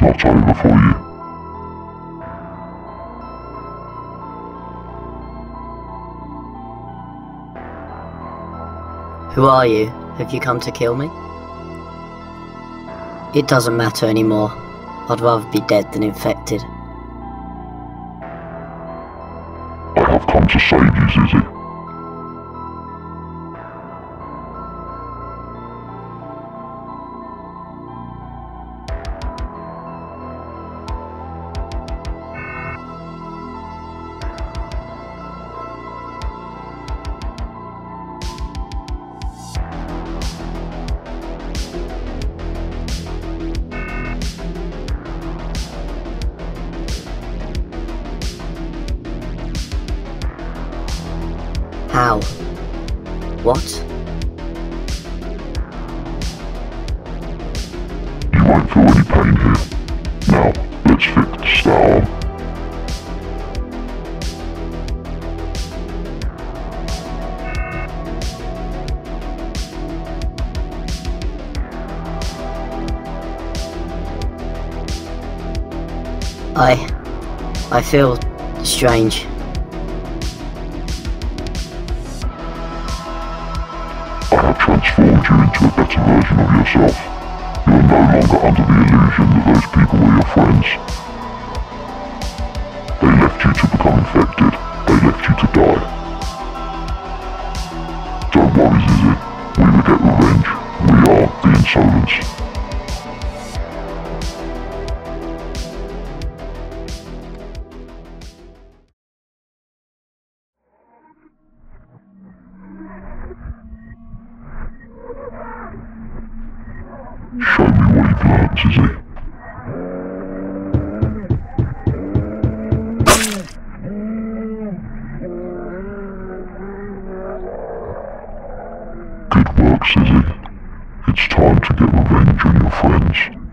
not over for you. Who are you? Have you come to kill me? It doesn't matter anymore. I'd rather be dead than infected. I have come to save you, Zizzy. How? What? You won't feel any pain here. Now, let's fix the arm. I... I feel strange. I have transformed you into a better version of yourself. You are no longer under the illusion that those people were your friends. They left you to become infected. They left you to die. Don't worry, Zizzy. We will get revenge. We are the Insolence. Zizzy. Good work, Zizzy. It's time to get revenge on your friends.